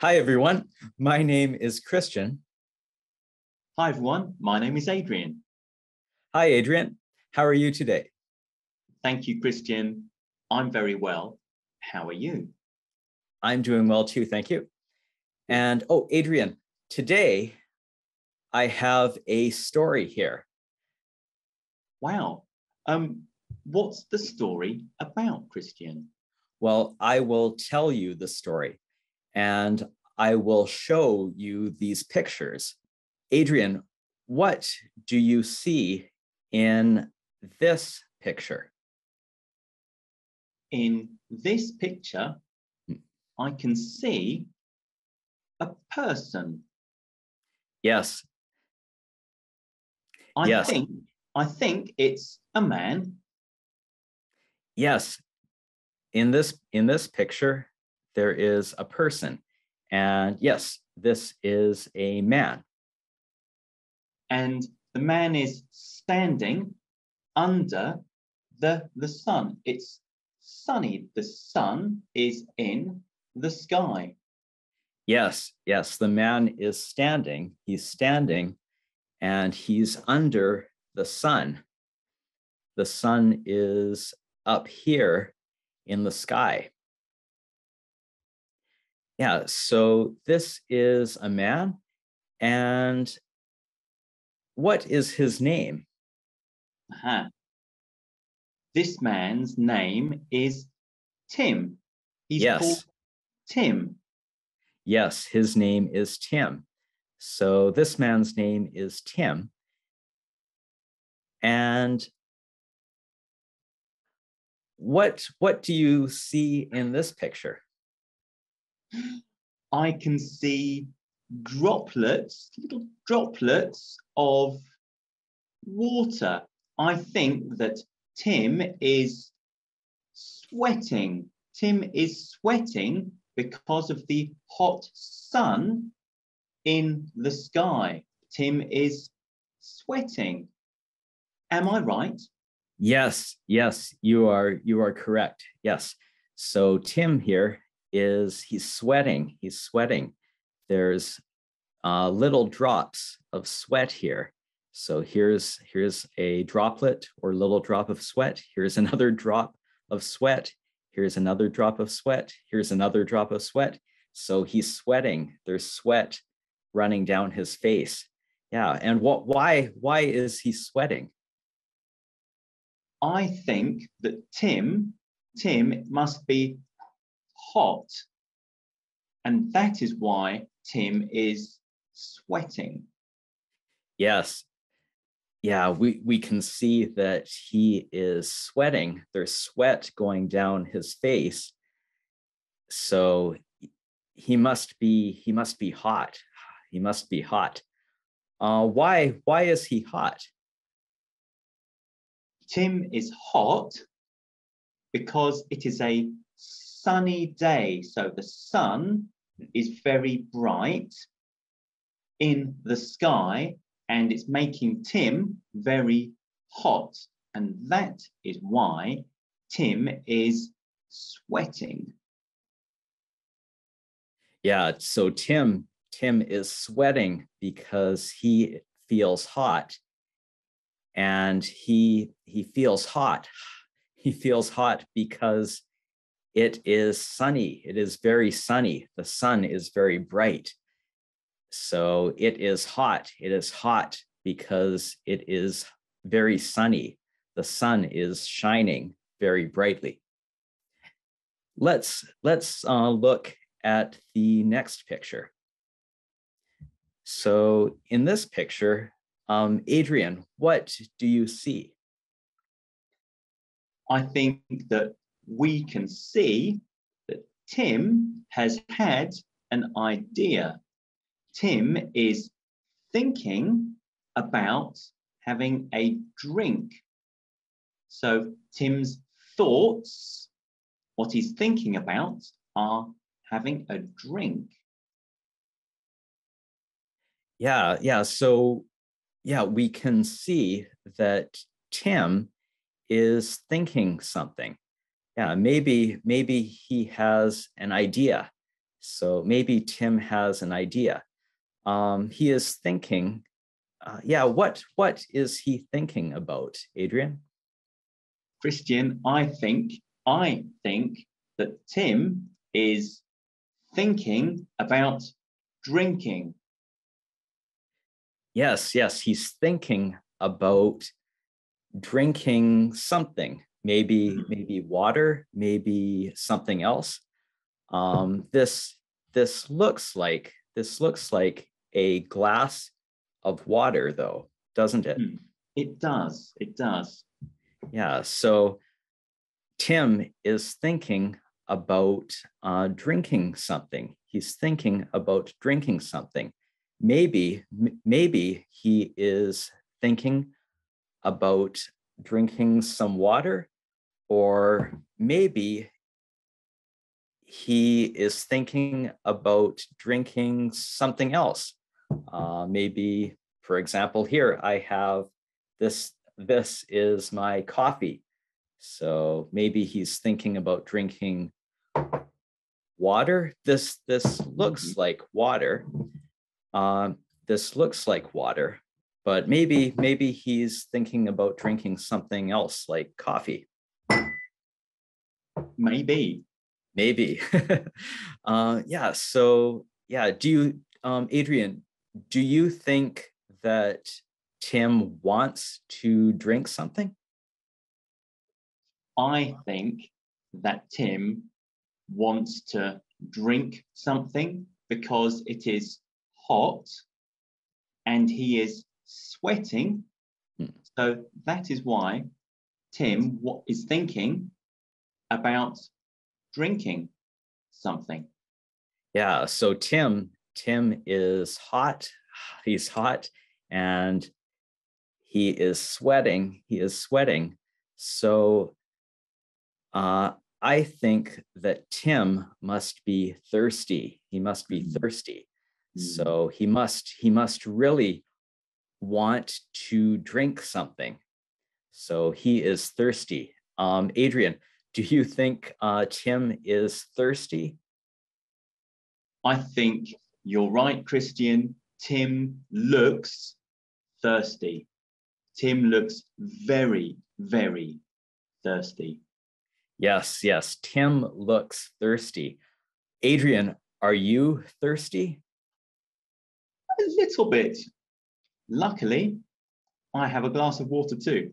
Hi, everyone. My name is Kristian. Hi, everyone. My name is Adrian. Hi, Adrian. How are you today? Thank you, Kristian. I'm very well. How are you? I'm doing well too. Thank you. And oh, Adrian, today I have a story here. Wow. Um, what's the story about, Kristian? Well, I will tell you the story and I will show you these pictures. Adrian, what do you see in this picture? In this picture, hmm. I can see a person. Yes. I yes. think I think it's a man. Yes. In this in this picture, there is a person. And yes, this is a man. And the man is standing under the, the sun. It's sunny. The sun is in the sky. Yes, yes, the man is standing. He's standing and he's under the sun. The sun is up here in the sky. Yeah, so this is a man. And what is his name? Uh-huh. This man's name is Tim. He's yes. called Tim. Yes, his name is Tim. So this man's name is Tim. And what what do you see in this picture? I can see droplets, little droplets of water. I think that Tim is sweating. Tim is sweating because of the hot sun in the sky. Tim is sweating. Am I right? Yes, yes, you are you are correct. Yes. So Tim here is he's sweating. He's sweating. There's uh, little drops of sweat here. So here's here's a droplet or little drop of sweat. Here's another drop of sweat. Here's another drop of sweat. Here's another drop of sweat. So he's sweating. There's sweat running down his face. Yeah. And what why why is he sweating? I think that Tim Tim must be hot. And that is why Tim is sweating. Yes. Yeah, we, we can see that he is sweating. There's sweat going down his face. So he must be he must be hot. He must be hot. Uh, why why is he hot? Tim is hot because it is a sunny day. So the sun is very bright in the sky and it's making Tim very hot. And that is why Tim is sweating. Yeah, so Tim Tim is sweating because he feels hot. And he he feels hot. He feels hot because it is sunny. It is very sunny. The sun is very bright. So it is hot. It is hot because it is very sunny. The sun is shining very brightly. Let's, let's uh, look at the next picture. So in this picture, um, Adrian, what do you see? I think that we can see that Tim has had an idea. Tim is thinking about having a drink. So Tim's thoughts, what he's thinking about, are having a drink. Yeah, yeah. So, yeah, we can see that Tim is thinking something yeah maybe maybe he has an idea So maybe Tim has an idea. Um, he is thinking, uh, yeah, what what is he thinking about, Adrian? Kristian, I think, I think that Tim is thinking about drinking. Yes, yes, he's thinking about drinking something, maybe Mhm. maybe water, maybe something else. Um, this this looks like this looks like a glass of water, though, doesn't it? Hmm. It does, it does. Yeah. So Tim is thinking about uh, drinking something. He's thinking about drinking something. Maybe, m- maybe he is thinking about drinking some water, or maybe he is thinking about drinking something else. Uh, maybe, for example, here I have this. This is my coffee. So maybe he's thinking about drinking water. This this looks like water. Um, this looks like water, but maybe maybe he's thinking about drinking something else like coffee. Maybe. Maybe. uh, yeah. So yeah. Do you, um, Adrian? Do you think that Tim wants to drink something? I think that Tim wants to drink something because it is hot and he is sweating. Hmm. So that is why Tim what is thinking about drinking something. Yeah, so Tim, Tim is hot. He's hot and he is sweating. He is sweating. So uh, I think that Tim must be thirsty. He must be Mm. thirsty. Mm. So he must he must really want to drink something. So he is thirsty. Um, Adrian, do you think uh, Tim is thirsty? I think you're right, Kristian. Tim looks thirsty. Tim looks very, very thirsty. Yes, yes. Tim looks thirsty. Adrian, are you thirsty? A little bit. Luckily, I have a glass of water too.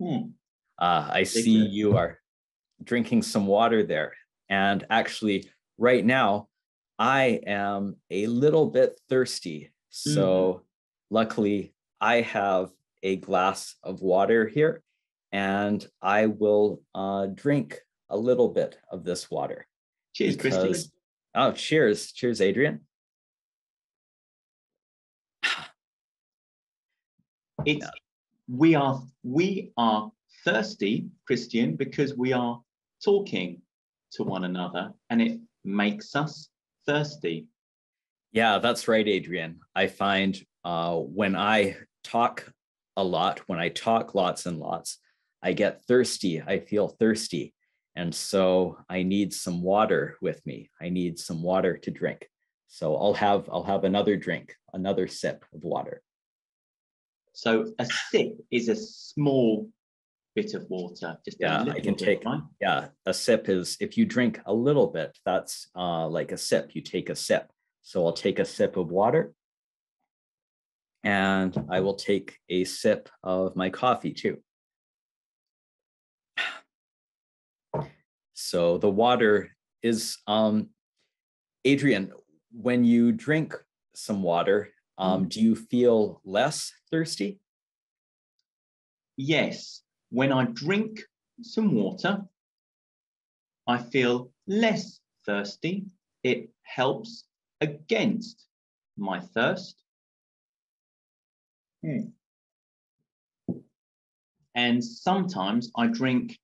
Hmm. Uh, I see you are drinking some water there. And actually, right now, I am a little bit thirsty. So, luckily, I have a glass of water here, and I will uh, drink a little bit of this water. Cheers, because- Oh, cheers. Cheers, Adrian. It's we are we are thirsty, Kristian, because we are talking to one another and it makes us thirsty. Yeah, that's right, Adrian. I find uh, when I talk a lot, when I talk lots and lots, I get thirsty. I feel thirsty. And so I need some water with me. I need some water to drink. So I'll have I'll have another drink, another sip of water. So a sip is a small bit of water. Just Yeah, I can take-? Yeah, a sip is if you drink a little bit, that's uh, like a sip. You take a sip. So I'll take a sip of water and I will take a sip of my coffee too. So the water is, um, Adrian, when you drink some water, um, do you feel less thirsty? Yes, when I drink some water, I feel less thirsty. It helps against my thirst. Hmm. And sometimes I drink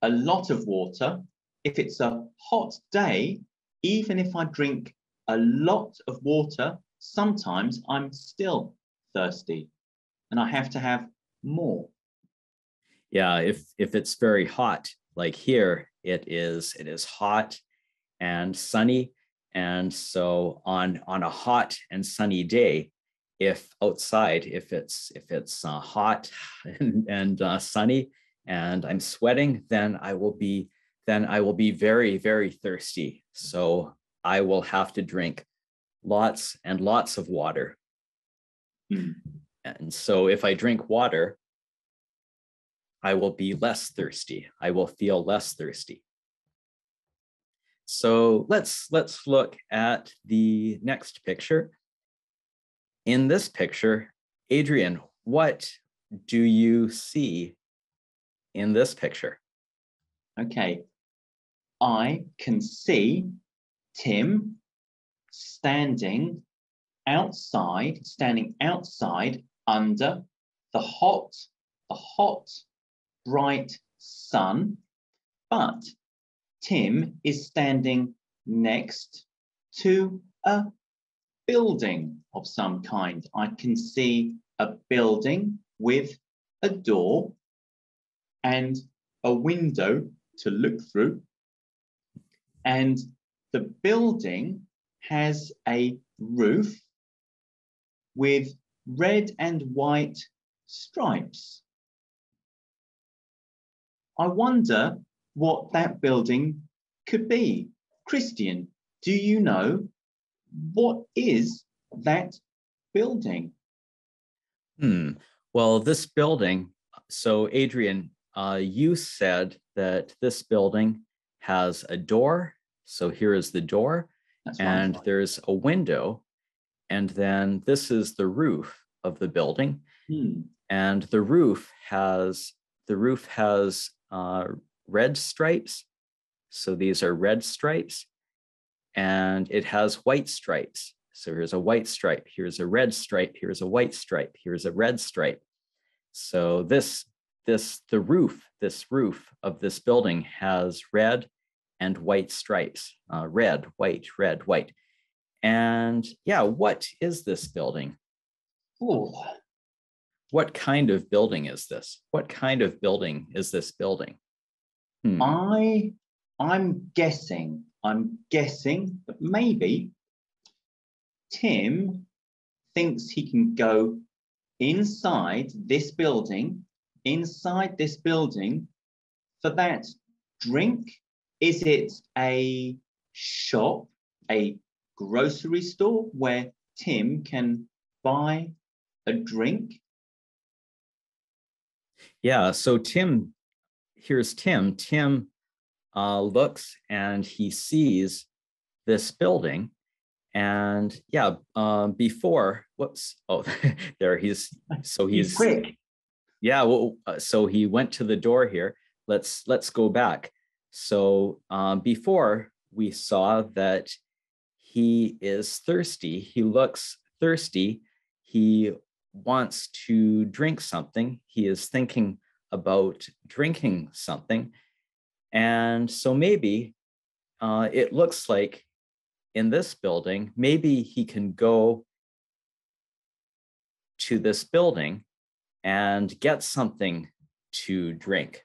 a lot of water. If it's a hot day, even if I drink a lot of water, sometimes I'm still thirsty and I have to have more. Yeah if if it's very hot like here it is it is hot and sunny. And so on, on a hot and sunny day, if outside, if it's if it's uh, hot and, and uh, sunny and I'm sweating, then I will be then I will be very very thirsty. So I will have to drink lots and lots of water. Mm. And so if I drink water, I will be less thirsty. I will feel less thirsty. So let's let's look at the next picture. In this picture, Adrian, what do you see in this picture? Okay, I can see Tim standing outside, standing outside under the hot, the hot, bright sun, but Tim is standing next to a building of some kind. I can see a building with a door and a window to look through. And the building has a roof with red and white stripes. I wonder what that building could be. Kristian, do you know what is that building? Hmm. Well, this building, so Adrian, uh, you said that this building has a door. So here is the door, That's and there's a window. And then this is the roof of the building. Hmm. And the roof has the roof has uh, red stripes. So these are red stripes. And it has white stripes. So here's a white stripe, here's a red stripe, here's a white stripe, here's a red stripe. So this this the roof, this roof of this building has red and white stripes, uh, red, white, red, white. And yeah, what is this building? Oh, What kind of building is this? What kind of building is this building? Hmm. I I'm guessing, I'm guessing that maybe Tim thinks he can go inside this building, inside this building for that drink. Is it a shop, a grocery store where Tim can buy a drink? Yeah, so Tim, here's Tim. Tim uh, looks and he sees this building. And yeah, um, before, whoops, oh, there he's, so he's, quick. yeah, well, uh, so he went to the door here. Let's, let's go back. So um, before we saw that he is thirsty, he looks thirsty, he wants to drink something, he is thinking about drinking something. And so maybe uh, it looks like in this building, maybe he can go to this building and get something to drink.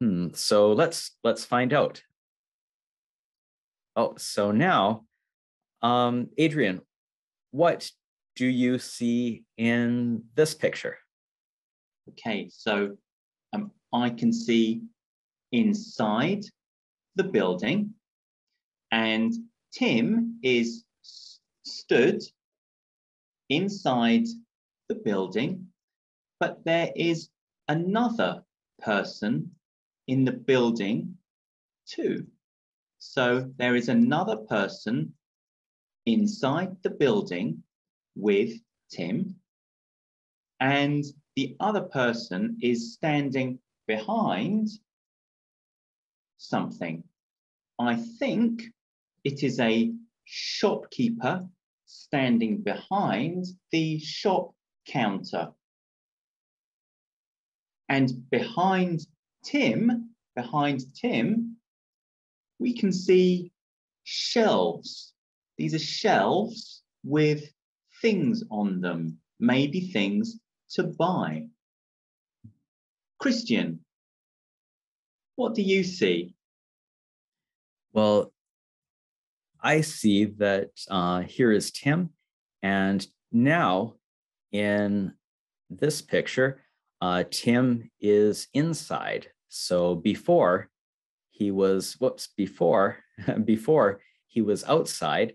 Hmm, so let's let's find out. Oh, so now, um, Adrian, what do you see in this picture? Okay, so um, I can see inside the building, and Tim is stood inside the building, but there is another person in the building too. So there is another person inside the building with Tim, and the other person is standing behind something. I think it is a shopkeeper standing behind the shop counter. And behind Tim, behind Tim, we can see shelves. These are shelves with things on them, maybe things to buy. Kristian, what do you see? Well, I see that uh, here is Tim, and now in this picture, uh, Tim is inside. So before he was, whoops, before, before he was outside,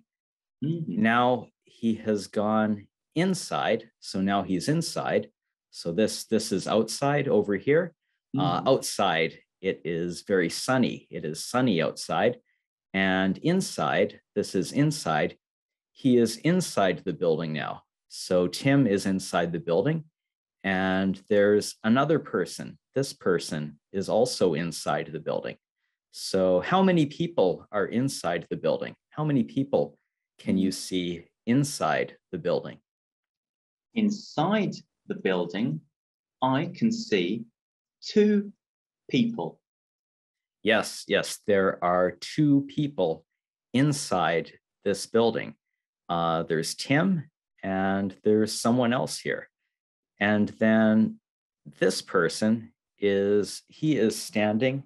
Mhm. now he has gone inside. So now he's inside. So this, this is outside over here. Uh, Mhm. outside, it is very sunny. It is sunny outside. And inside, this is inside. He is inside the building now. So Tim is inside the building. And there's another person. This person is also inside the building. So, how many people are inside the building? How many people can you see inside the building? Inside the building, I can see two people. Yes, yes, there are two people inside this building. Uh, there's Tim and there's someone else here. And then this person is, he is standing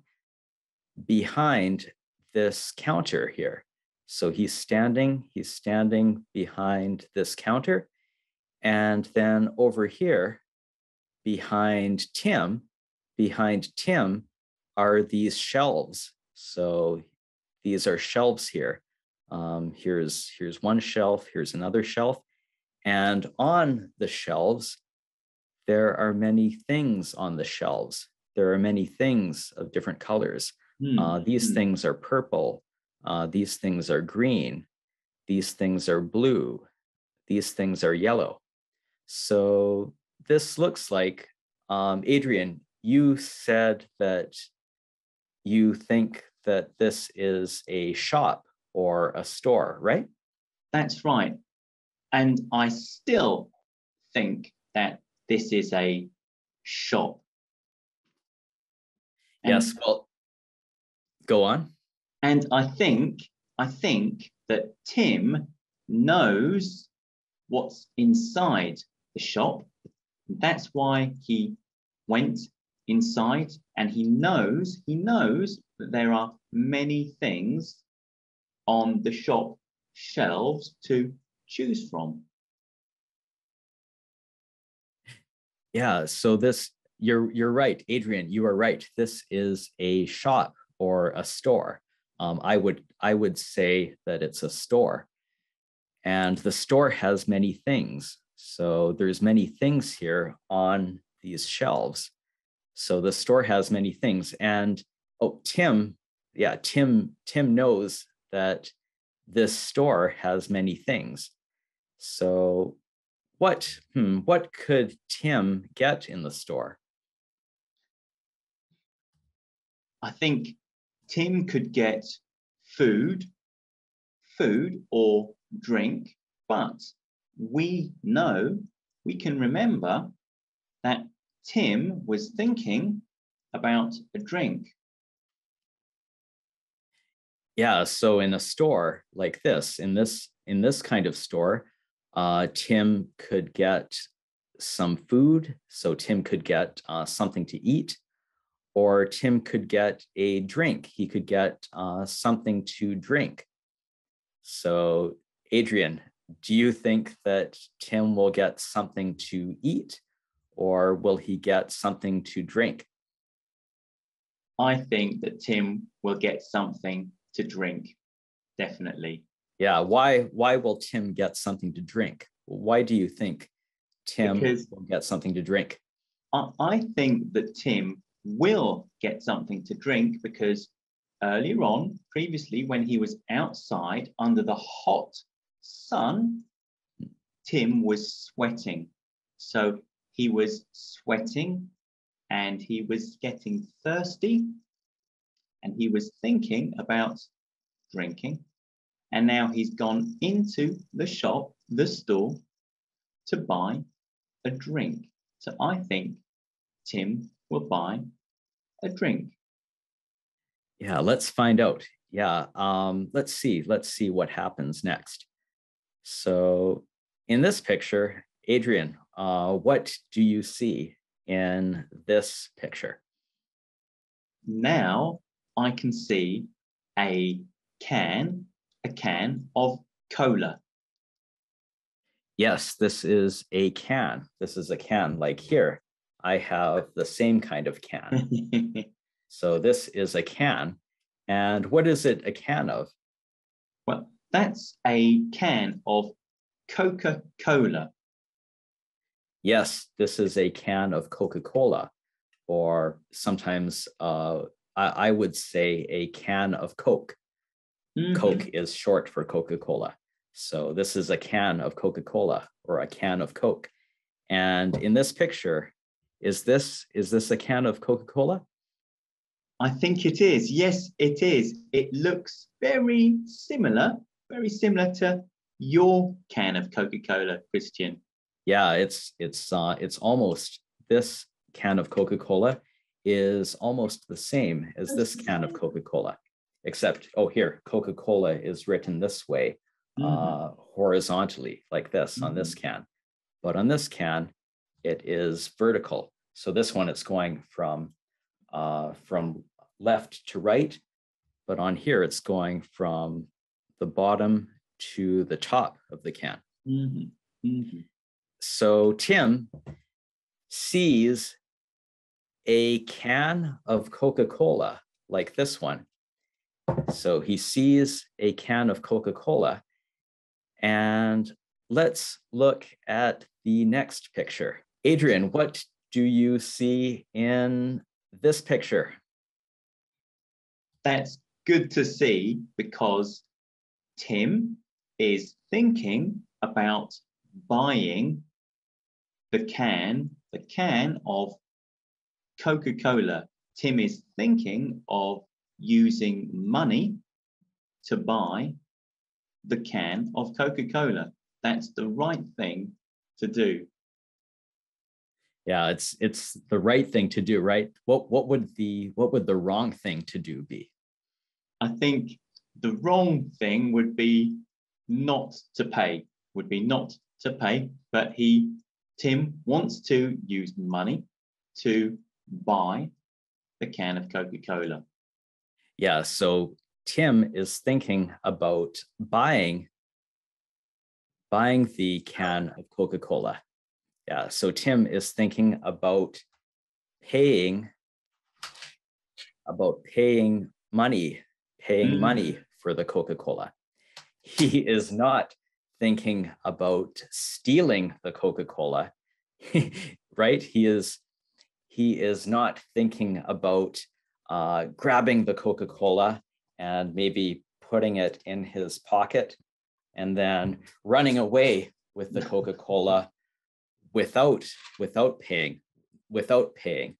behind this counter here. So he's standing, he's standing behind this counter. And then over here, behind Tim, behind Tim are these shelves. So these are shelves here. Um, here's here's one shelf, here's another shelf, and on the shelves there are many things on the shelves. There are many things of different colors. Hmm, Uh, these hmm. things are purple. Uh, these things are green. These things are blue. These things are yellow. So this looks like, um, Adrian, you said that you think that this is a shop or a store, right? That's right. And I still think that this is a shop. And- Yes. Well, go on. And I think I think that Tim knows what's inside the shop. That's why he went inside and he knows he knows that there are many things on the shop shelves to choose from. Yeah, so this you're you're right, Adrian, you are right. This is a shop or a store. Um, I would I would say that it's a store. And the store has many things. So there's many things here on these shelves. So the store has many things. And oh, Tim, yeah, Tim, Tim knows that this store has many things. So what hmm, what could Tim get in the store? I think Tim could get food, food or drink, but we know, we can remember that Tim was thinking about a drink. Yeah, so in a store like this, in this in this kind of store, uh, Tim could get some food. So Tim could get uh, something to eat, or Tim could get a drink. He could get uh, something to drink. So, Adrian, do you think that Tim will get something to eat, or will he get something to drink? I think that Tim will get something to drink, definitely. Yeah, why why will Tim get something to drink? Why do you think Tim Because- will get something to drink? I, I think that Tim will get something to drink because earlier on, previously, when he was outside under the hot sun, Tim was sweating. So he was sweating and he was getting thirsty and he was thinking about drinking. And now he's gone into the shop, the store, to buy a drink. So I think Tim will buy a drink. Yeah, let's find out. Yeah, um, let's see. Let's see what happens next. So, in this picture, Adrian, uh, what do you see in this picture? Now I can see a can a can of cola? Yes, this is a can. This is a can. Like here, I have the same kind of can. so this is a can. And what is it a can of? well, that's a can of Coca Cola. Yes, this is a can of Coca-Cola, or sometimes uh, I, I would say a can of Coke. Mhm. Coke is short for Coca-Cola. So this is a can of Coca-Cola or a can of Coke. And in this picture, is this is this a can of Coca-Cola? I think it is. Yes, it is. It looks very similar, very similar to your can of Coca Cola, Kristian. Yeah, it's it's uh it's almost this can of Coca-Cola is almost the same as this can of Coca-Cola, except oh here, Coca-Cola is written this way, Mhm. uh horizontally like this on this can. But on this can, it is vertical. So this one it's going from uh from left to right, but on here it's going from the bottom to the top of the can. Mhm. Mhm. So Tim sees a can of Coca-Cola like this one. So he sees a can of Coca-Cola. And let's look at the next picture. Adrian, what do you see in this picture? That's good to see because Tim is thinking about buying the can, the can of Coca Cola. Tim is thinking of using money to buy the can of Coca Cola. That's the right thing to do. Yeah, it's it's the right thing to do, right? What what would the what would the wrong thing to do be? I think the wrong thing would be not to pay, would be not to pay, but he, Tim, wants to use money to buy the can of Coca Cola. Yeah, so Tim is thinking about buying buying the can of Coca-Cola. Yeah, so Tim is thinking about paying about paying money, paying Mm. money for the Coca-Cola. He is not thinking about stealing the Coca-Cola. right? He is he is not thinking about uh, grabbing the Coca-Cola and maybe putting it in his pocket and then running away with the Coca-Cola without without paying without paying.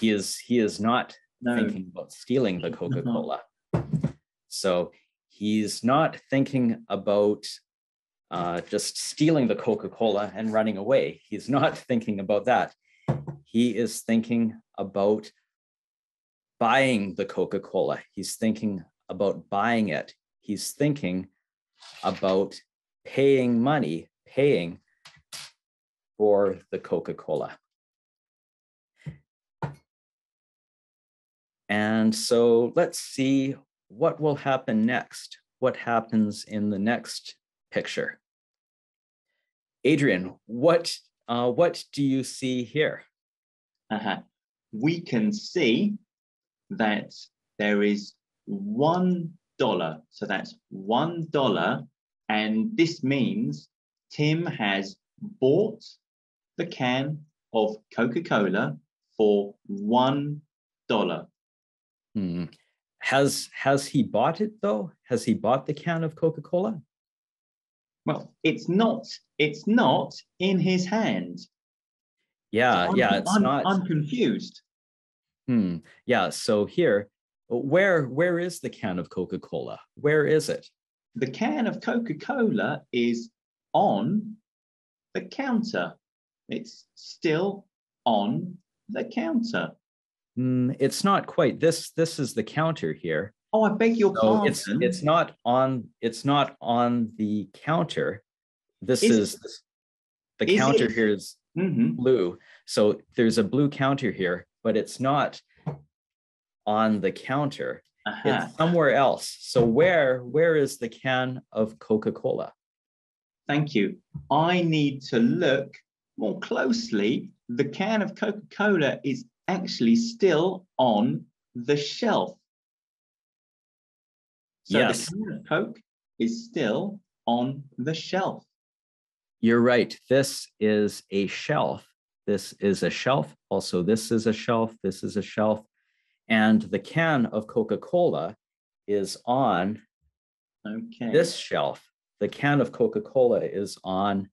He is he is not No, thinking about stealing the Coca-Cola. So he's not thinking about uh, just stealing the Coca-Cola and running away. He's not thinking about that. He is thinking about buying the Coca-Cola. He's thinking about buying it. He's thinking about paying money, paying for the Coca-Cola. And so let's see what will happen next. What happens in the next picture? Adrian, what uh, what do you see here? uh-huh. we can see that there is one dollar. So that's one dollar. And this means Tim has bought the can of Coca Cola for one dollar. Hmm. Has has he bought it though? Has he bought the can of Coca-Cola? Well, it's not. It's not in his hand. Yeah, yeah, it's I'm, not. I'm confused. Hmm. Yeah. So here, where where is the can of Coca-Cola? Where is it? The can of Coca Cola is on the counter. It's still on the counter. Hmm, it's not quite. This this is the counter here. Oh, I beg your So pardon. it's it's not on it's not on the counter. This Is- is this- the is counter it- here is Mhm. blue. So there's a blue counter here, but it's not on the counter. Uh-huh. It's somewhere else. So where where is the can of Coca-Cola? Thank you. I need to look more closely. The can of Coca Cola is actually still on the shelf. So Yes. the can of Coke is still on the shelf. You're right. This is a shelf. This is a shelf. Also, this is a shelf. This is a shelf. And the can of Coca-Cola is on Okay. this shelf. The can of Coca-Cola is on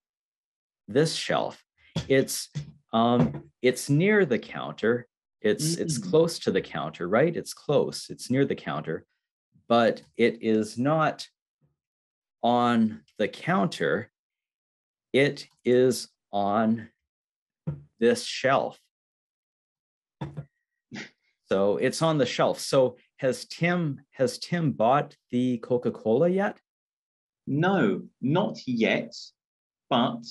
this shelf. It's um it's near the counter. It's it's Mm. close to the counter, right? It's close. It's near the counter, but it is not on the counter. It is on this shelf. So it's on the shelf. So has Tim has Tim bought the Coca-Cola yet? No, not yet, but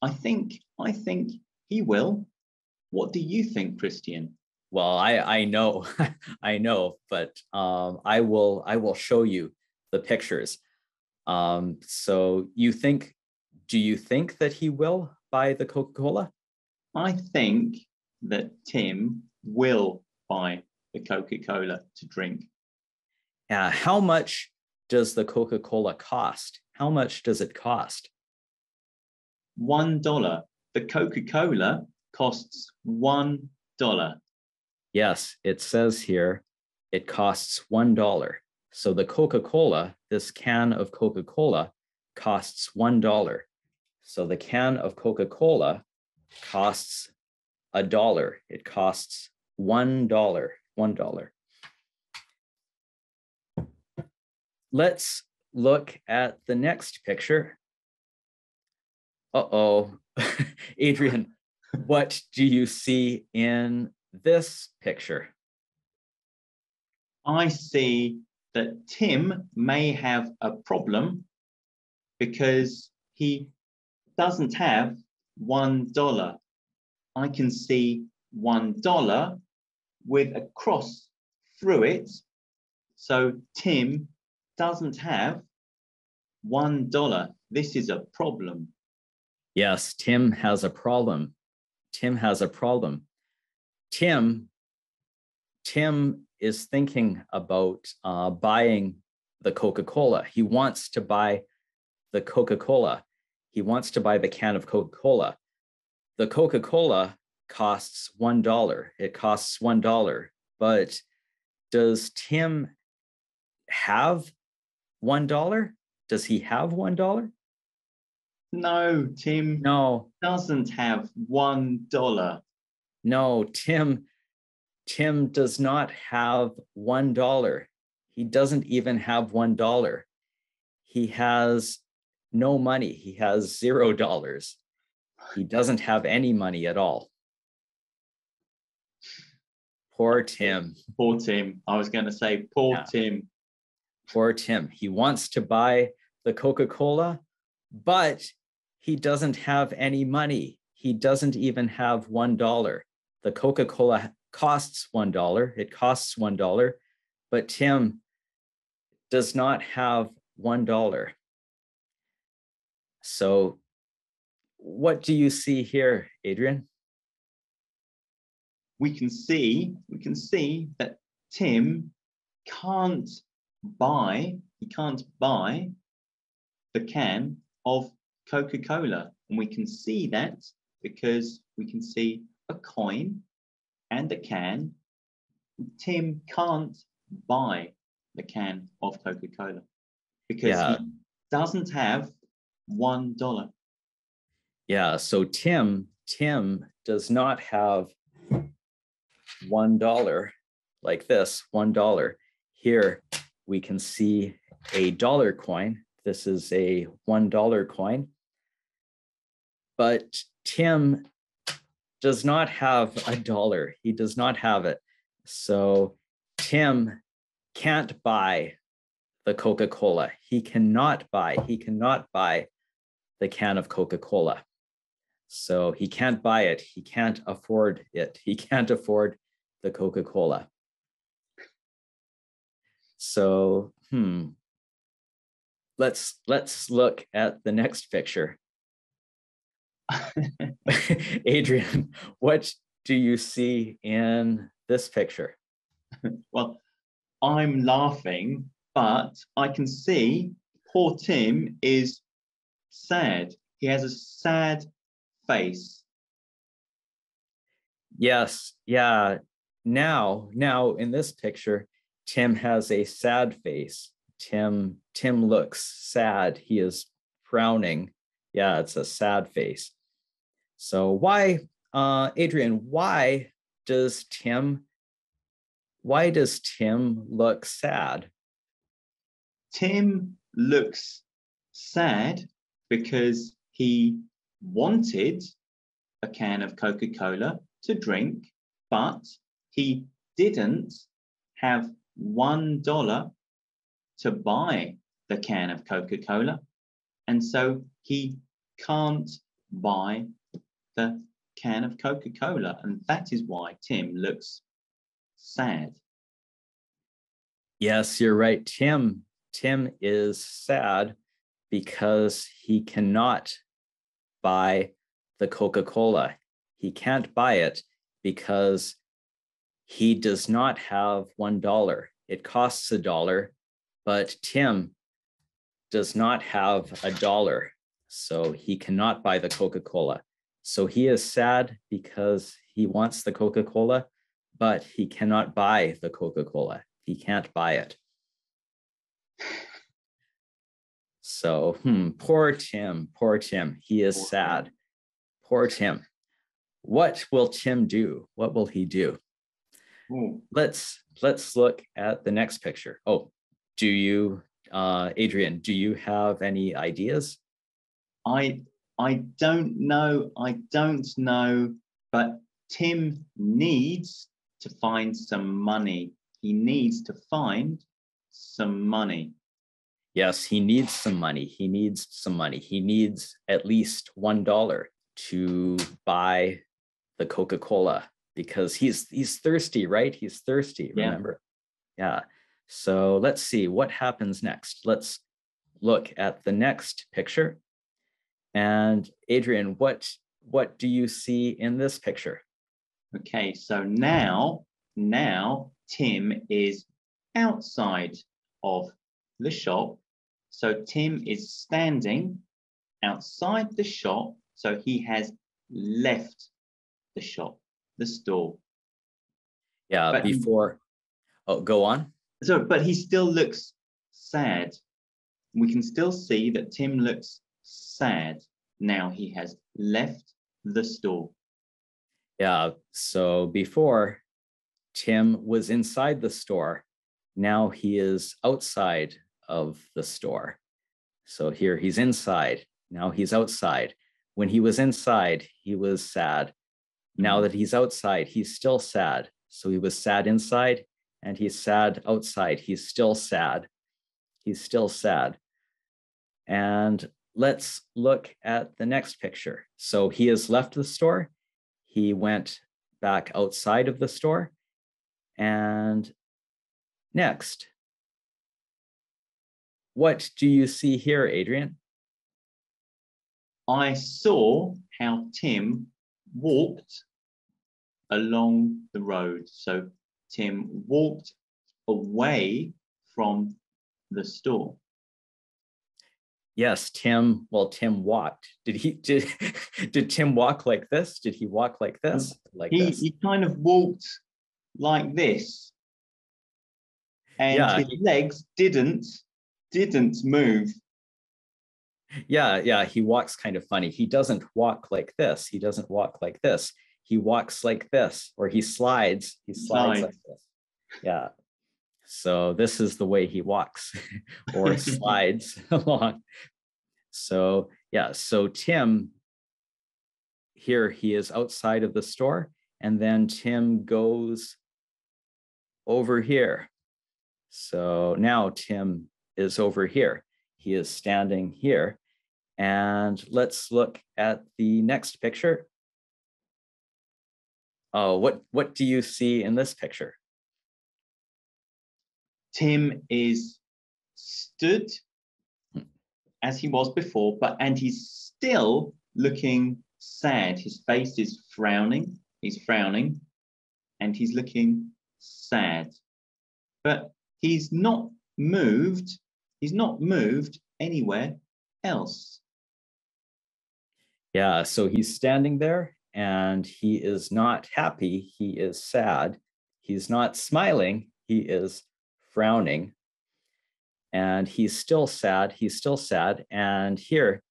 I think I think he will. What do you think, Kristian? Well, I I know, I know, but um, I will I will show you the pictures. Um, so you think, do you think that he will buy the Coca-Cola? I think that Tim will buy the Coca-Cola to drink. Uh, how much does the Coca-Cola cost? How much does it cost? One dollar. The Coca-Cola costs one dollar. Yes, it says here it costs one dollar. So the Coca-Cola, this can of Coca-Cola, costs one dollar. So the can of Coca-Cola costs a dollar. It costs one dollar. One dollar. Let's look at the next picture. Uh-oh, Adrian, what do you see in this picture? I see that Tim may have a problem because he doesn't have one dollar. I can see one dollar with a cross through it. So Tim doesn't have one dollar. This is a problem. Yes, Tim has a problem. Tim has a problem. Tim, Tim is thinking about uh, buying the Coca-Cola. He wants to buy the Coca-Cola. He wants to buy the can of Coca-Cola. The Coca-Cola costs one dollar. It costs one dollar. But does Tim have one dollar? Does he have one dollar? No, Tim No, doesn't have one dollar. No, Tim, Tim does not have one dollar. He doesn't even have one dollar. He has no money. He has zero dollars. He doesn't have any money at all. Poor Tim. Poor Tim. I was going to say, poor Yeah. Tim. Poor Tim. He wants to buy the Coca Cola, but he doesn't have any money. He doesn't even have one dollar. The Coca Cola costs one dollar. It costs one dollar, but Tim does not have one dollar. So, what do you see here, Adrian? we can see we can see that Tim can't buy he can't buy the can of Coca-Cola and we can see that because we can see a coin and a can Tim can't buy the can of Coca-Cola because Yeah. he doesn't have one dollar Yeah, so Tim, Tim does not have one dollar like this, one dollar. Here we can see a dollar coin. This is a one dollar coin. But Tim does not have a dollar. He does not have it. So Tim can't buy the Coca-Cola. He cannot buy, he cannot buy the can of Coca-Cola. So he can't buy it. He can't afford it. He can't afford the Coca-Cola. So, hmm. Let's let's look at the next picture. Adrian, what do you see in this picture? well, I'm laughing, but I can see poor Tim is sad. He has a sad face. Yes, yeah. Now, now in this picture, Tim has a sad face. Tim Tim looks sad. He is frowning. Yeah, it's a sad face. So why uh Adrian, why does Tim why does Tim look sad? Tim looks sad because he wanted a can of Coca Cola to drink, but he didn't have one dollar to buy the can of Coca Cola. And so he can't buy the can of Coca Cola. And that is why Tim looks sad. Yes, you're right. Tim, Tim is sad because he cannot buy the Coca Cola. He can't buy it because he does not have $1. It costs a dollar, but Tim does not have a dollar. So he cannot buy the Coca Cola. So he is sad because he wants the Coca Cola, but he cannot buy the Coca Cola. He can't buy it. So, hmm, poor Tim, poor Tim. He is sad. Poor Tim. What will Tim do? What will he do? Ooh. Let's let's look at the next picture. Oh, do you, uh, Adrian? Do you have any ideas? I I don't know. I don't know. But Tim needs to find some money. He needs to find some money. Yes, he needs some money. He needs some money. He needs at least one dollar to buy the Coca-Cola because he's he's thirsty, right? He's thirsty, yeah. remember? Yeah. So let's see what happens next. Let's look at the next picture. And Adrian, what what do you see in this picture? Okay, so now now Tim is outside of the shop. So Tim is standing outside the shop. So he has left the shop, the store. Yeah, but before, oh, go on. So, but he still looks sad. We can still see that Tim looks sad. Now he has left the store. Yeah, so before Tim was inside the store. Now he is outside of the store. So here he's inside. Now he's outside. When he was inside, he was sad. Now that he's outside, he's still sad. So he was sad inside and he's sad outside. He's still sad. He's still sad. And let's look at the next picture. So he has left the store. He went back outside of the store. And next, what do you see here, Adrian? I saw how Tim walked along the road. So Tim walked away from the store. Yes, Tim. Well, Tim walked. Did he? Did did Tim walk like this? Did he walk like um, this? Like he this? he kind of walked like this, and yeah, his he, legs didn't didn't move. Yeah, yeah. He walks kind of funny. He doesn't walk like this. He doesn't walk like this. He walks like this, or he slides. He slides like this. Yeah. So this is the way he walks or slides along. So yeah, so Tim here he is outside of the store and then Tim goes over here. So now Tim is over here. He is standing here. And let's look at the next picture. Oh, what, what do you see in this picture? Tim is stood as he was before, but and he's still looking sad. His face is frowning. He's frowning, and he's looking sad. But he's not moved. He's not moved anywhere else. Yeah, so he's standing there and he is not happy. He is sad. He's not smiling. He is frowning. And he's still sad. He's still sad. And here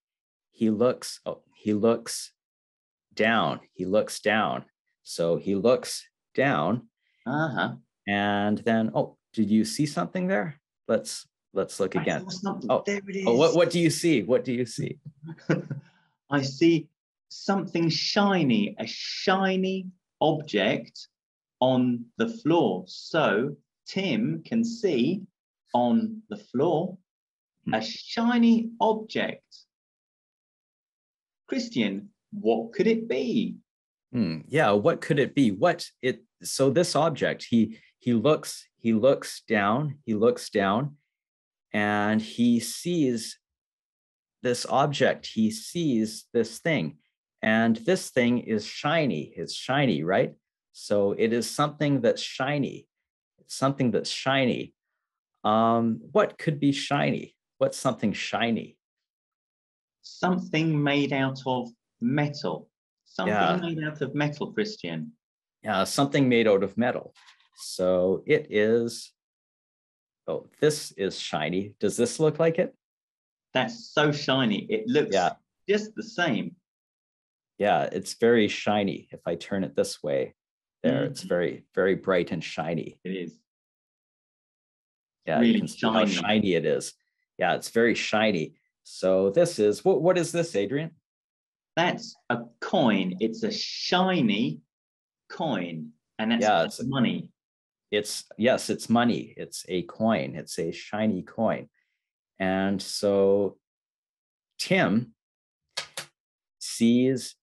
he looks, oh, he looks down. He looks down. So he looks down Uh-huh. and then, oh, did you see something there? Let's let's look again. Oh, there it is. Oh, what what do you see? What do you see? I see something shiny, a shiny object on the floor. So Tim can see on the floor a shiny object. Kristian, what could it be? Hmm, yeah, what could it be? What it so this object, he he looks, he looks down, he looks down, and he sees this object, he sees this thing, and this thing is shiny, it's shiny, right? So it is something that's shiny. It's something that's shiny. Um, what could be shiny? What's something shiny? Something made out of metal. Something Yeah. made out of metal, Kristian. uh, something made out of metal. So it is, oh, this is shiny. Does this look like it? That's so shiny. It looks Yeah. just the same. Yeah, it's very shiny. If I turn it this way, there, it's Mhm. very, very bright and shiny. It is. Yeah, Really you can see how shiny. shiny it is. Yeah, it's very shiny. So this is, what, what is this, Adrian? That's a coin. It's a shiny coin. And that's Yeah, it's- money. It's, yes, it's money. It's a coin. It's a shiny coin. And so Tim sees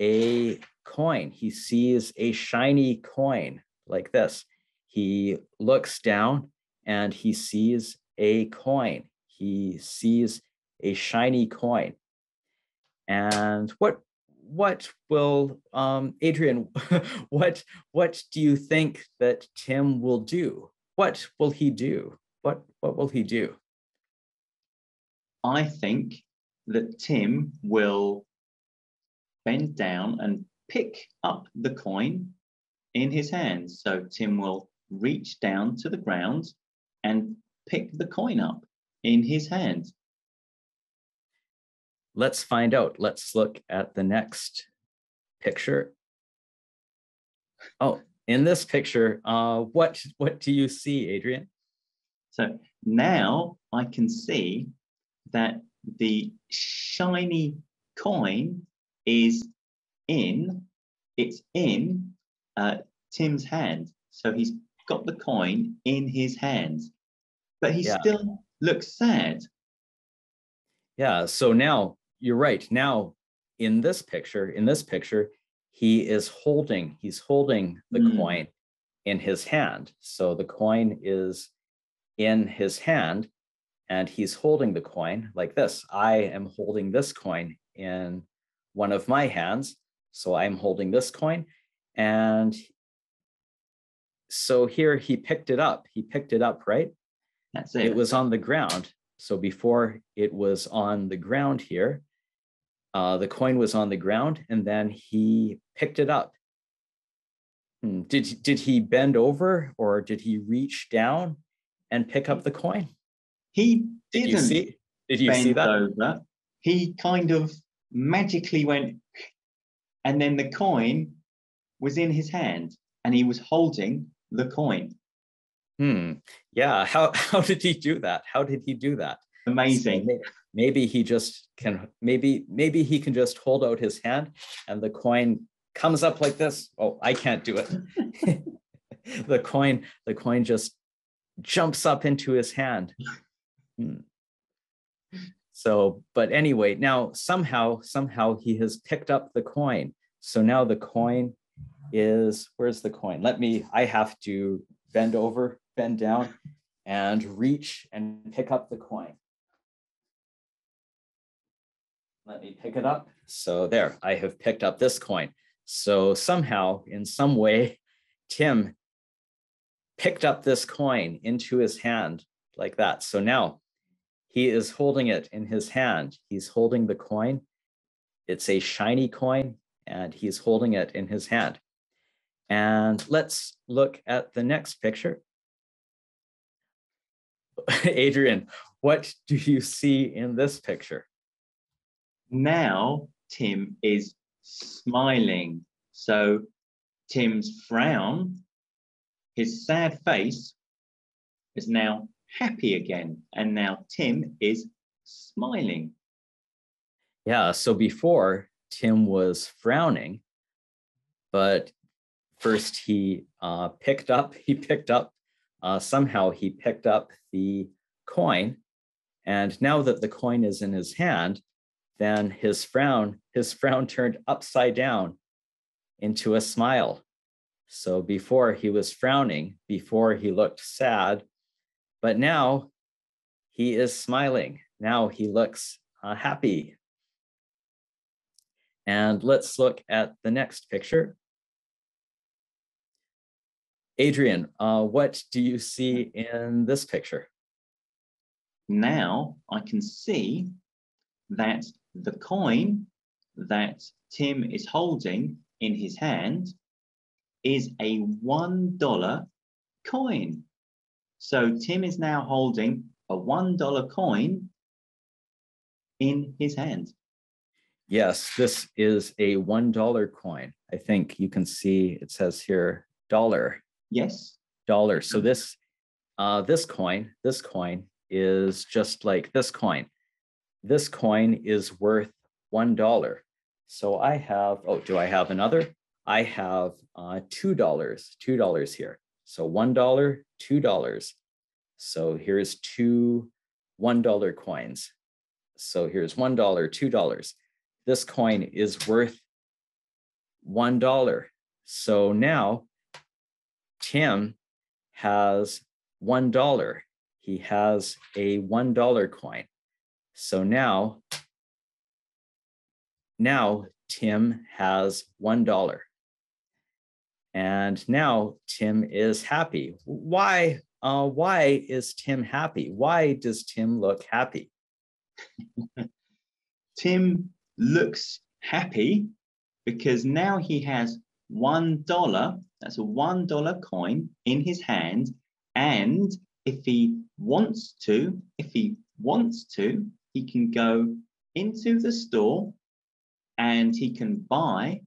a coin. He sees a shiny coin like this. He looks down and he sees a coin. He sees a shiny coin. And what what will um Adrian what what do you think that Tim will do? What will he do? What what will he do? I think that Tim will bend down and pick up the coin in his hands. So Tim will reach down to the ground and pick the coin up in his hand. Let's find out. Let's look at the next picture. Oh, in this picture, uh, what what do you see, Adrian? So now I can see that the shiny coin is in, it's in uh, Tim's hand. So he's got the coin in his hand, but he Yeah. still looks sad. Yeah, so now you're right. Now in this picture, in this picture, he is holding, he's holding the Mm. coin in his hand. So the coin is in his hand and he's holding the coin like this. I am holding this coin in one of my hands. So I'm holding this coin. And so here he picked it up. He picked it up, right? That's it. it was on the ground. So before it was on the ground here, uh, the coin was on the ground, and then he picked it up. Hmm, Did did he bend over or did he reach down and pick up the coin? he Did didn't you see? Did you see that? over. He kind of magically went, and then the coin was in his hand, and he was holding the coin. Hmm. Yeah. How how did he do that? How did he do that? Amazing. may- maybe he just can maybe maybe he can just hold out his hand and the coin comes up like this oh i can't do it the coin the coin just jumps up into his hand Hmm. so but anyway now somehow somehow he has picked up the coin so now the coin is where's the coin let me i have to bend over bend down and reach and pick up the coin. Let me pick it up. So there, I have picked up this coin. So somehow, in some way, Tim picked up this coin into his hand like that. So now he is holding it in his hand. He's holding the coin. It's a shiny coin and he's holding it in his hand. And let's look at the next picture. Adrian, what do you see in this picture? Now Tim is smiling. So Tim's frown, his sad face, is now happy again. And now Tim is smiling. Yeah, so before Tim was frowning, but first he uh, picked up, he picked up, uh, somehow he picked up the coin. And now that the coin is in his hand, then his frown, his frown turned upside down into a smile. So before he was frowning, before he looked sad, but now he is smiling. Now he looks uh, happy. And let's look at the next picture. Adrian, uh, what do you see in this picture? Now I can see that the coin that Tim is holding in his hand is a $1 coin. So Tim is now holding a $1 coin in his hand. Yes, this is a $1 coin. I think you can see it says here dollar. Yes. Dollar. So this uh, this coin, this coin is just like this coin. This coin is worth $1. So I have, oh, do I have another? I have uh, $2, $2 here. So $1, $2. So here's two $1 coins. So here's $1, $2. This coin is worth $1. So now Tim has $1. He has a $1 coin. So now, now Tim has $1. And now Tim is happy. Why, uh, why is Tim happy? Why does Tim look happy? Tim looks happy because now he has one dollar, that's a one dollar coin in his hand. And if he wants to, if he wants to, he can go into the store and he can buy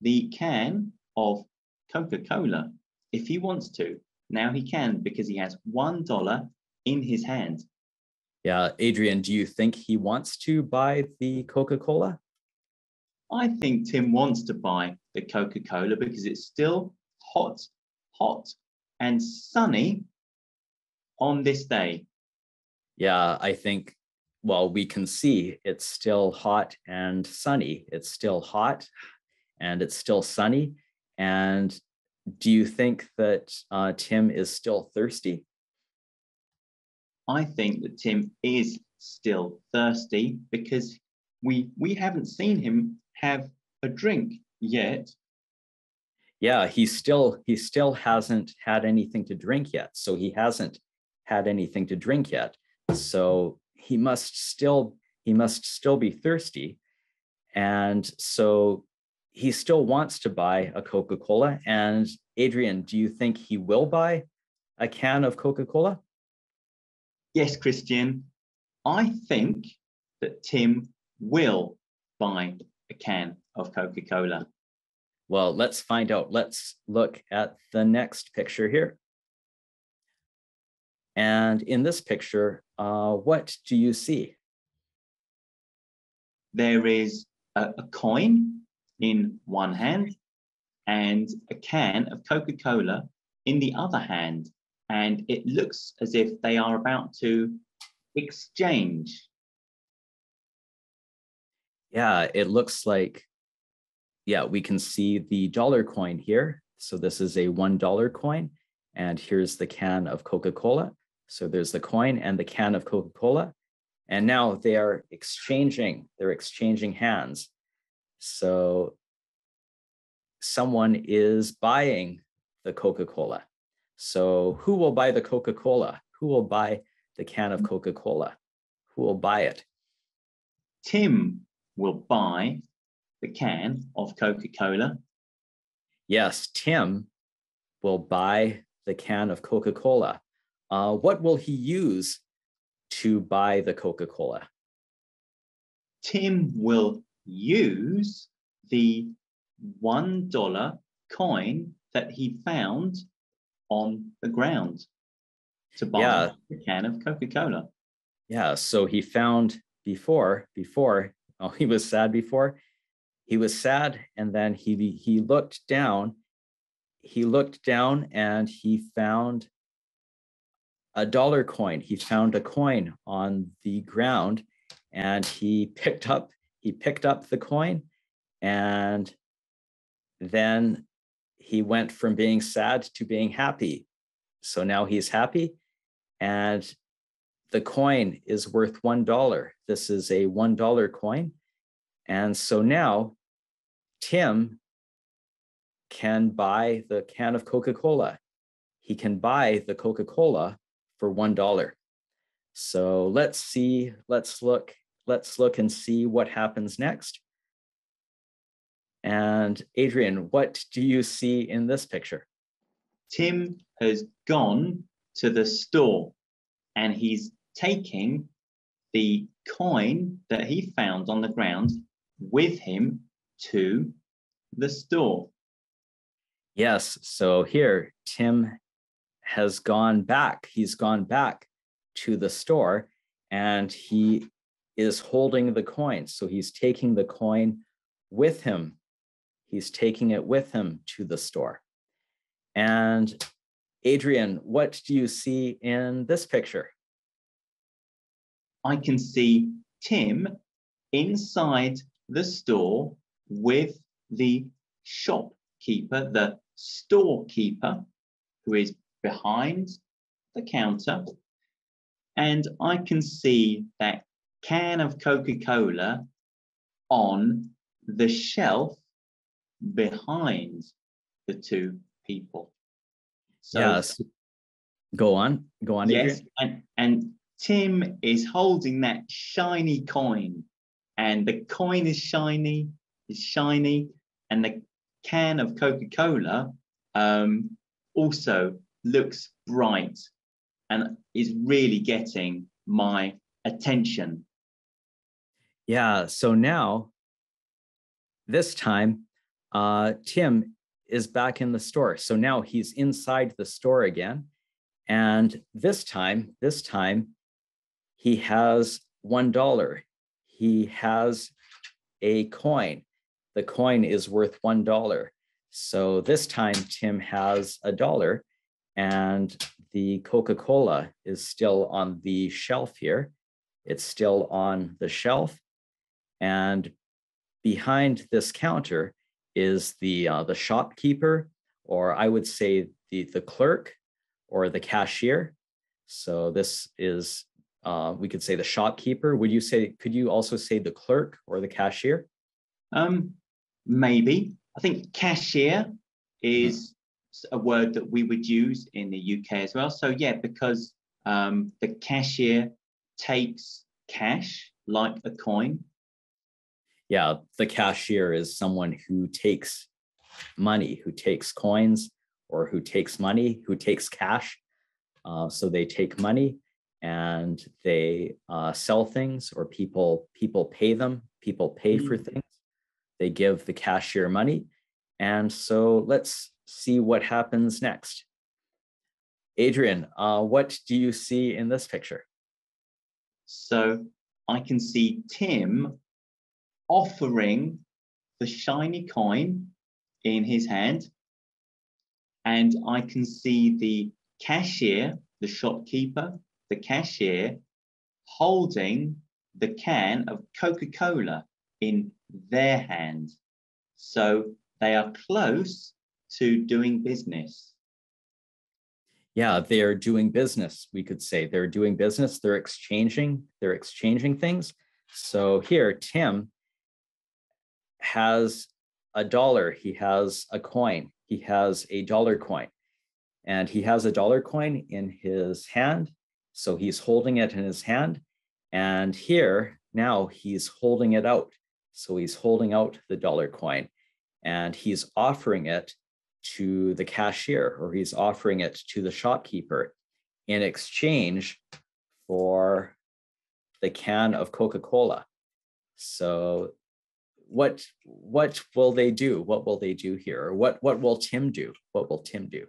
the can of Coca Cola if he wants to. Now he can because he has one dollar in his hand. Yeah, Adrian, do you think he wants to buy the Coca Cola? I think Tim wants to buy the Coca Cola because it's still hot, hot, and sunny on this day. Yeah, I think, well, we can see it's still hot and sunny. It's still hot and it's still sunny. And do you think that uh, Tim is still thirsty? I think that Tim is still thirsty because we we haven't seen him have a drink yet. Yeah, he still he still hasn't had anything to drink yet. So he hasn't had anything to drink yet. So he must still he must still be thirsty. And so he still wants to buy a Coca-Cola. And Adrian, do you think he will buy a can of Coca-Cola? Yes, Kristian. I think that Tim will buy a can of Coca Cola? Well, let's find out. Let's look at the next picture here. And in this picture, uh, what do you see? There is a, a coin in one hand and a can of Coca Cola in the other hand. And it looks as if they are about to exchange yeah, it looks like, yeah, we can see the dollar coin here. So this is a $1 coin. And here's the can of Coca-Cola. So there's the coin and the can of Coca-Cola. And now they are exchanging, they're exchanging hands. So someone is buying the Coca-Cola. So who will buy the Coca-Cola? Who will buy the can of mm. Coca-Cola? Who will buy it? Tim will buy the can of Coca-Cola. Yes, Tim will buy the can of Coca-Cola. Uh, what will he use to buy the Coca-Cola? Tim will use the $1 coin that he found on the ground to buy Yeah. a can of Coca-Cola. Yeah, so he found before, before, oh, he was sad before. He was sad, and then he he looked down. He looked down and he found a dollar coin. He found a coin on the ground, and he picked up he picked up the coin, and then he went from being sad to being happy. So now he's happy, and the coin is worth one dollar. This is a one dollar coin. And so now Tim can buy the can of Coca-Cola. He can buy the Coca-Cola for one dollar. So let's see, let's look, let's look and see what happens next. And Adrian, what do you see in this picture? Tim has gone to the store and he's taking the coin that he found on the ground with him to the store. Yes. So here, Tim has gone back. He's gone back to the store and he is holding the coin. So he's taking the coin with him. He's taking it with him to the store. And Adrian, what do you see in this picture? I can see Tim inside the store with the shopkeeper, the storekeeper, who is behind the counter. And I can see that can of Coca Cola on the shelf behind the two people. So, yes. Go on. Go on, Yes, and, and Tim is holding that shiny coin, and the coin is shiny, is shiny, and the can of Coca-Cola um, also looks bright and is really getting my attention. Yeah. So now, this time, uh, Tim is back in the store. So now he's inside the store again. And this time, this time, he has $1. He has a coin. The coin is worth $1. So this time, Tim has a dollar and the Coca-Cola is still on the shelf here. It's still on the shelf. And behind this counter is the uh, the shopkeeper, or I would say the the clerk or the cashier. So this is uh, we could say the shopkeeper. Would you say? Could you also say the clerk or the cashier? Um, maybe I think cashier is a word that we would use in the UK as well. So yeah, because um, the cashier takes cash like a coin. Yeah, the cashier is someone who takes money, who takes coins, or who takes money, who takes cash. Uh, so they take money and they uh, sell things, or people people pay them. People pay for things. They give the cashier money, and so let's see what happens next. Adrian, uh, what do you see in this picture? So I can see Tim offering the shiny coin in his hand. And I can see the cashier, the shopkeeper, the cashier holding the can of Coca Cola in their hand. So they are close to doing business. Yeah, they're doing business, we could say. They're doing business, they're exchanging, they're exchanging things. So here, Tim has a dollar, he has a coin, he has a dollar coin, and he has a dollar coin in his hand. So he's holding it in his hand. And here, now he's holding it out. So he's holding out the dollar coin and he's offering it to the cashier or he's offering it to the shopkeeper in exchange for the can of Coca-Cola. So what what will they do? What will they do here? What what will Tim do? What will Tim do?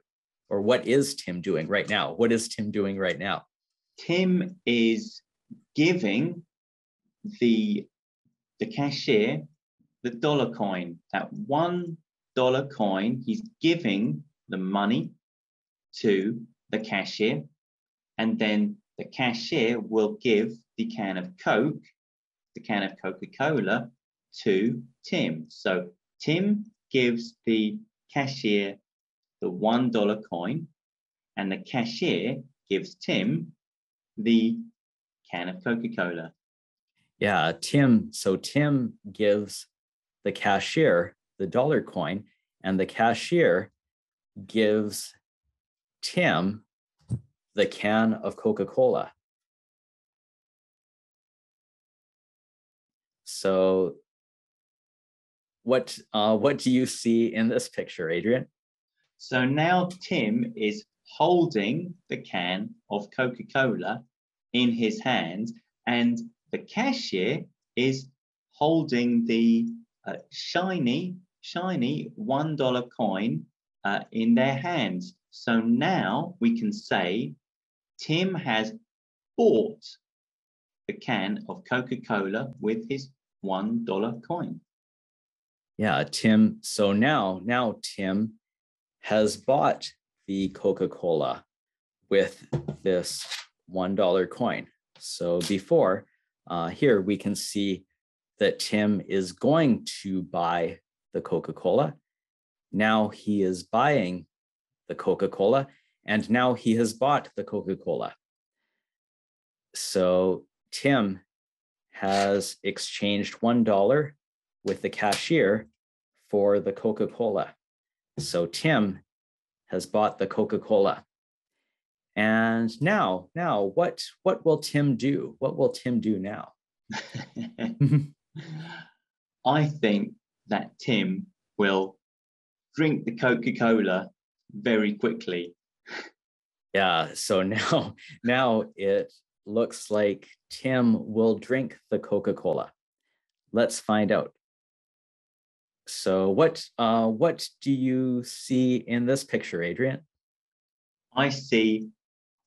Or what is Tim doing right now? What is Tim doing right now? Tim is giving the the cashier the dollar coin, that one dollar coin, he's giving the money to the cashier, and then the cashier will give the can of Coke, the can of Coca Cola to Tim. So Tim gives the cashier the one dollar coin, and the cashier gives Tim the can of Coca Cola. Yeah, Tim. So Tim gives the cashier the dollar coin, and the cashier gives Tim the can of Coca Cola. So, what uh, what do you see in this picture, Adrian? So now Tim is holding the can of Coca Cola in his hand, and the cashier is holding the uh, shiny, shiny one dollar coin uh, in their hands. So now we can say Tim has bought the can of Coca Cola with his one dollar coin. Yeah, Tim. So now, now Tim has bought the Coca Cola with this one dollar coin. So before, uh, here we can see that Tim is going to buy the Coca Cola. Now he is buying the Coca Cola, and now he has bought the Coca Cola. So Tim has exchanged $1 with the cashier for the Coca Cola. So Tim has bought the Coca Cola. And now, now, what what will Tim do? What will Tim do now? I think that Tim will drink the Coca Cola very quickly. Yeah, so now now it looks like Tim will drink the Coca Cola. Let's find out. So what uh, what do you see in this picture, Adrian? I see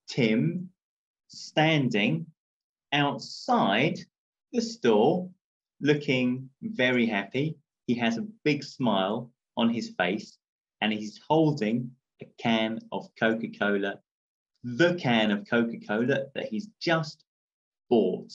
Tim standing outside the store looking very happy. He has a big smile on his face and he's holding a can of Coca Cola, the can of Coca Cola that he's just bought.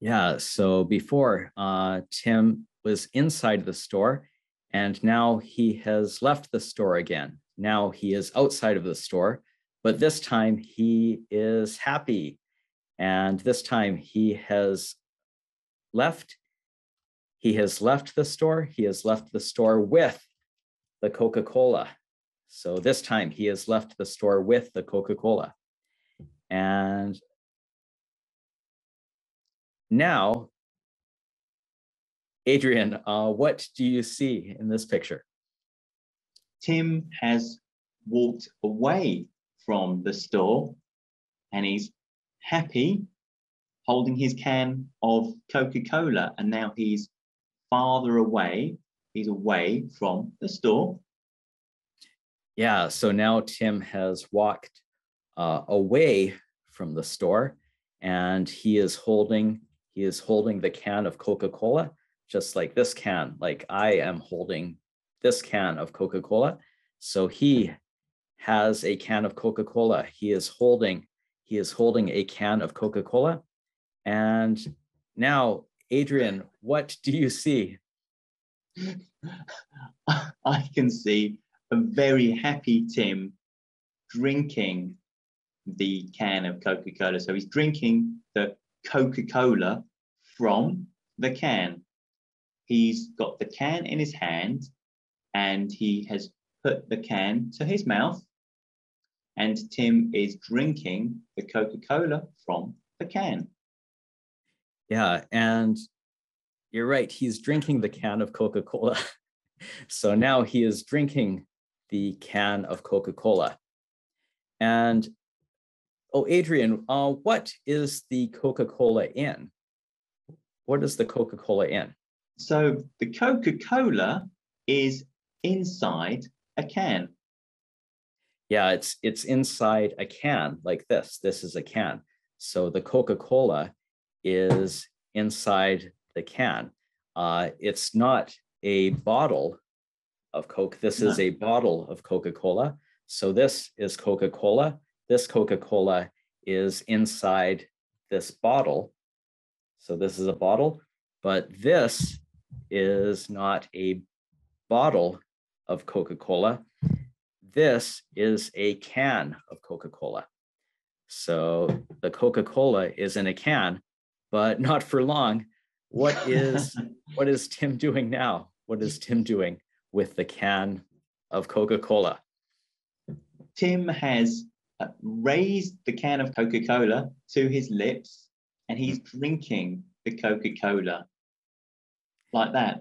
Yeah, so before uh, Tim was inside the store and now he has left the store again. Now he is outside of the store, but this time he is happy. And this time he has left. He has left the store. He has left the store with the Coca Cola. So this time he has left the store with the Coca Cola. And now, Adrian, uh, what do you see in this picture? Tim has walked away from the store and he's happy holding his can of Coca Cola, and now he's farther away. He's away from the store. Yeah, so now Tim has walked uh, away from the store, and he is holding he is holding the can of Coca Cola, just like this can. Like I am holding this can of Coca Cola. So he has a can of Coca Cola. He is holding he is holding a can of Coca Cola and now, Adrian, what do you see? I can see a very happy Tim drinking the can of Coca Cola. So he's drinking the Coca Cola from the can. He's got the can in his hand and he has put the can to his mouth. And Tim is drinking the Coca Cola from the can. Yeah. And you're right. He's drinking the can of Coca Cola. so now he is drinking the can of Coca Cola. And oh, Adrian, uh, what is the Coca Cola in? What is the Coca Cola in? So the Coca Cola is inside a can. Yeah, it's it's inside a can like this. This is a can. So the Coca Cola is inside the can. Uh, it's not a bottle of Coke. This no. is a bottle of Coca Cola. So this is Coca Cola. This Coca Cola is inside this bottle. So this is a bottle, but this is not a bottle of Coca Cola. This is a can of Coca Cola. So the Coca Cola is in a can, but not for long. What is what is Tim doing now? What is Tim doing with the can of Coca Cola? Tim has uh, raised the can of Coca Cola to his lips and he's drinking the Coca Cola like that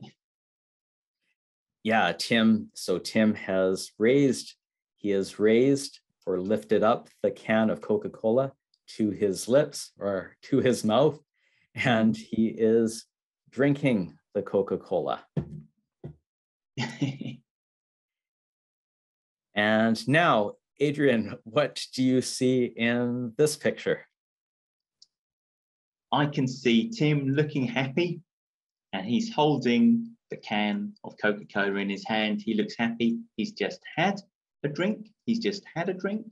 yeah, Tim. So Tim has raised, he has raised or lifted up the can of Coca Cola to his lips or to his mouth, and he is drinking the Coca Cola. and now, Adrian, what do you see in this picture? I can see Tim looking happy and he's holding the can of Coca Cola in his hand. He looks happy. He's just had a drink. He's just had a drink.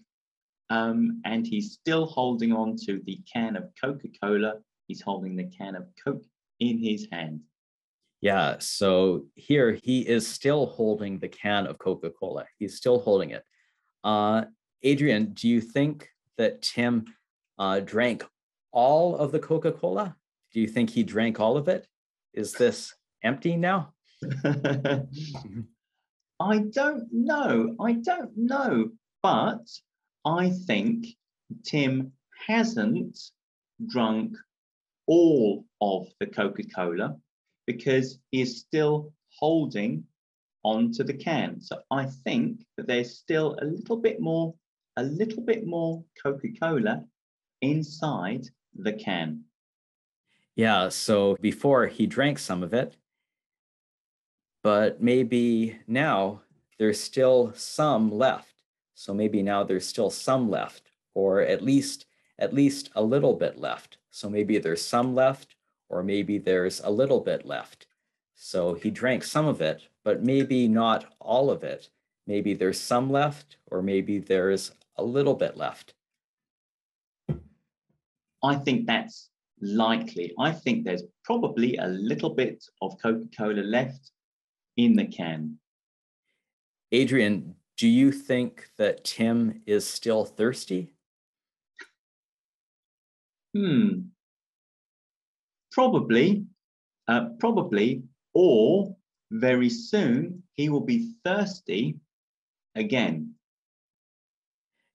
Um, and he's still holding on to the can of Coca Cola. He's holding the can of Coke in his hand. Yeah. So here he is still holding the can of Coca Cola. He's still holding it. Uh, Adrian, do you think that Tim uh, drank all of the Coca Cola? Do you think he drank all of it? Is this empty now? I don't know. I don't know. But I think Tim hasn't drunk all of the Coca Cola because he is still holding onto the can. So I think that there's still a little bit more, a little bit more Coca Cola inside the can. Yeah. So before he drank some of it, but maybe now there's still some left. So maybe now there's still some left, or at least at least a little bit left. So maybe there's some left, or maybe there's a little bit left. So he drank some of it, but maybe not all of it. Maybe there's some left, or maybe there's a little bit left. I think that's likely. I think there's probably a little bit of Coca Cola left in the can. Adrian, do you think that Tim is still thirsty? Hmm. Probably, uh, probably, or very soon he will be thirsty again.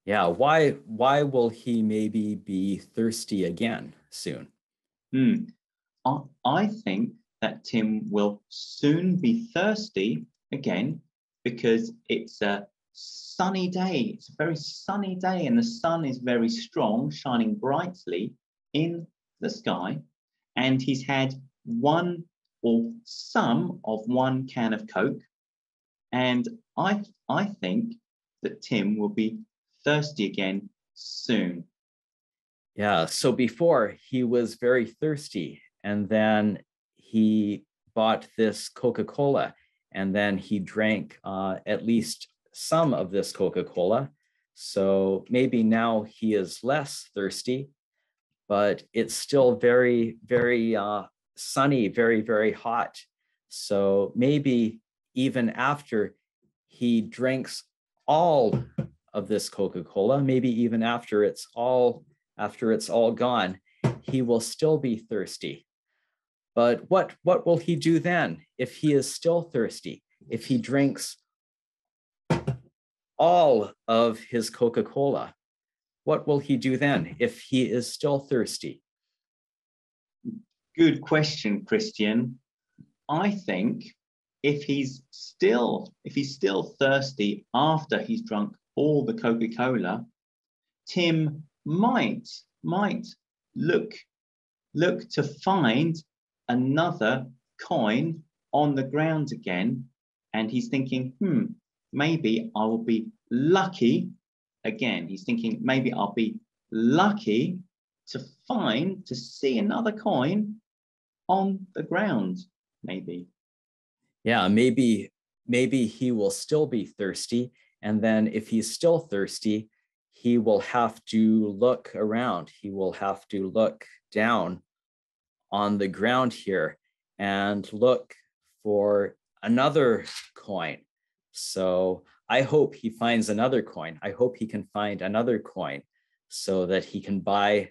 Yeah, why why will he maybe be thirsty again soon? Hmm. I, I think that Tim will soon be thirsty again because it's a sunny day. It's a very sunny day, and the sun is very strong, shining brightly in the sky. And he's had one or some of one can of Coke. And I, I think that Tim will be thirsty again soon. Yeah. So before he was very thirsty, and then he bought this Coca Cola and then he drank uh, at least some of this Coca Cola. So maybe now he is less thirsty, but it's still very, very uh, sunny, very, very hot. So maybe even after he drinks all of this Coca-Cola, maybe even after it's all after it's all gone, he will still be thirsty. But what what will he do then if he is still thirsty? If he drinks all of his Coca-Cola, what will he do then if he is still thirsty? Good question, Kristian. I think if he's still if he's still thirsty after he's drunk all the Coca-Cola, Tim might might look look to find another coin on the ground again and he's thinking hmm maybe i will be lucky again. He's thinking maybe i'll be lucky to find to see another coin on the ground maybe. Yeah maybe maybe he will still be thirsty and then if he's still thirsty he will have to look around. He will have to look down on the ground here and look for another coin. So I hope he finds another coin. I hope he can find another coin so that he can buy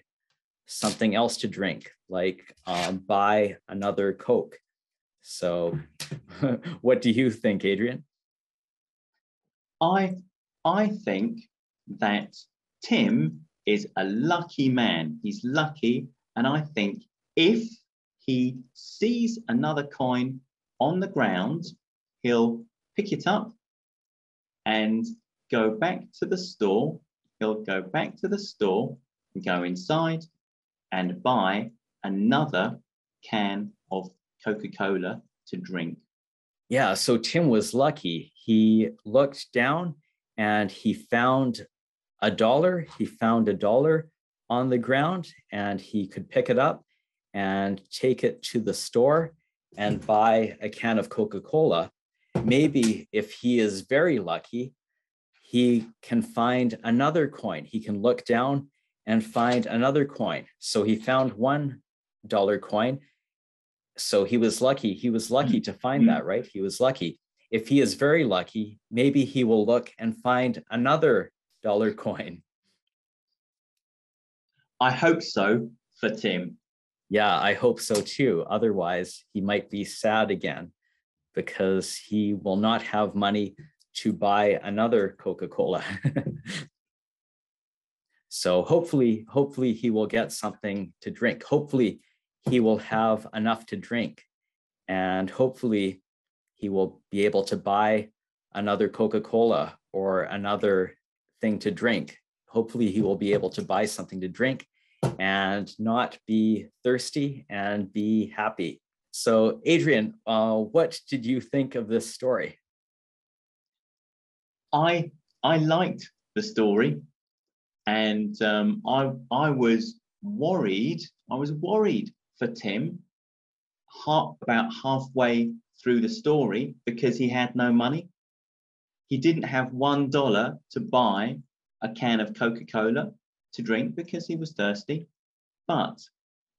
something else to drink, like um, buy another Coke. So what do you think, Adrian? I I think that Tim is a lucky man. He's lucky. And I think if he sees another coin on the ground, he'll pick it up and go back to the store. He'll go back to the store and go inside and buy another can of Coca Cola to drink. Yeah, so Tim was lucky. He looked down and he found a dollar. He found a dollar on the ground and he could pick it up and take it to the store and buy a can of Coca Cola. Maybe if he is very lucky, he can find another coin. He can look down and find another coin. So he found one dollar coin. So he was lucky. He was lucky to find mm-hmm. that, right? He was lucky. If he is very lucky, maybe he will look and find another dollar coin. I hope so for Tim. Yeah, I hope so too. Otherwise, he might be sad again because he will not have money to buy another Coca-Cola. so hopefully, hopefully he will get something to drink. Hopefully he will have enough to drink and hopefully he will be able to buy another Coca-Cola or another thing to drink. Hopefully he will be able to buy something to drink and not be thirsty and be happy. So Adrian, uh, what did you think of this story? I I liked the story, and um, I I was worried. I was worried for Tim, half, about halfway through the story because he had no money he didn't have one dollar to buy a can of Coca Cola to drink because he was thirsty. But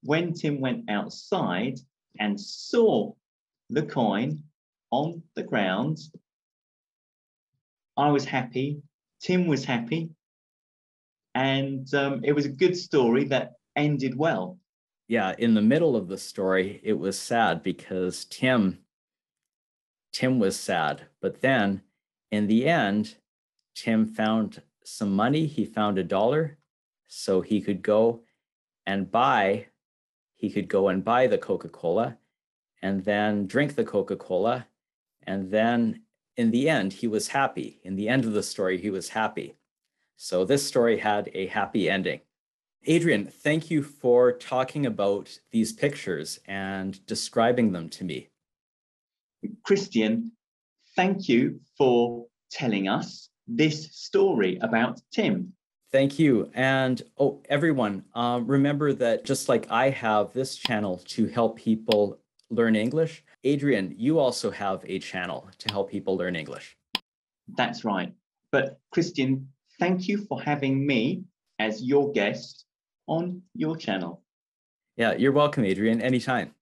when Tim went outside and saw the coin on the ground, I was happy. Tim was happy. And um, it was a good story that ended well. Yeah, in the middle of the story, it was sad because Tim Tim was sad, but then in the end, Tim found some money. He found a dollar so he could go and buy, he could go and buy the Coca-Cola and then drink the Coca-Cola. And then in the end, he was happy. In the end of the story, he was happy. So this story had a happy ending. Adrian, thank you for talking about these pictures and describing them to me. Kristian, thank you for telling us this story about Tim. Thank you. And oh, everyone, uh, remember that just like I have this channel to help people learn English, Adrian, you also have a channel to help people learn English. That's right. But Kristian, thank you for having me as your guest on your channel. Yeah, you're welcome, Adrian, anytime.